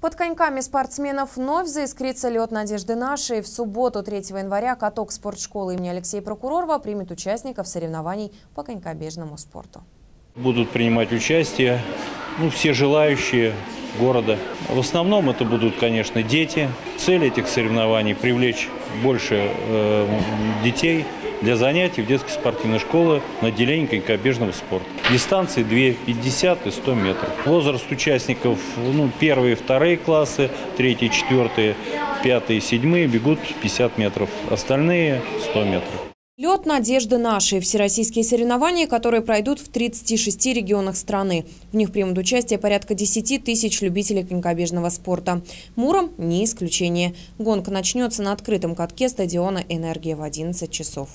Под коньками спортсменов вновь заискрится лед надежды нашей. В субботу, 3 января, каток спортшколы имени Алексея Прокуророва примет участников соревнований по конькобежному спорту. Будут принимать участие ну, все желающие города. В основном это будут, конечно, дети. Цель этих соревнований – привлечь больше э, детей – для занятий в детской спортивной школе на отделении конькобежного спорта. Дистанции 2, 50 и 100 метров. Возраст участников ну, первые, вторые классы, третьи, четвертые, пятые, седьмые бегут 50 метров, остальные 100 метров. Лед надежды нашей. Всероссийские соревнования, которые пройдут в 36 регионах страны. В них примут участие порядка 10 тысяч любителей конькобежного спорта. Муром не исключение. Гонка начнется на открытом катке стадиона «Энергия» в 11 часов.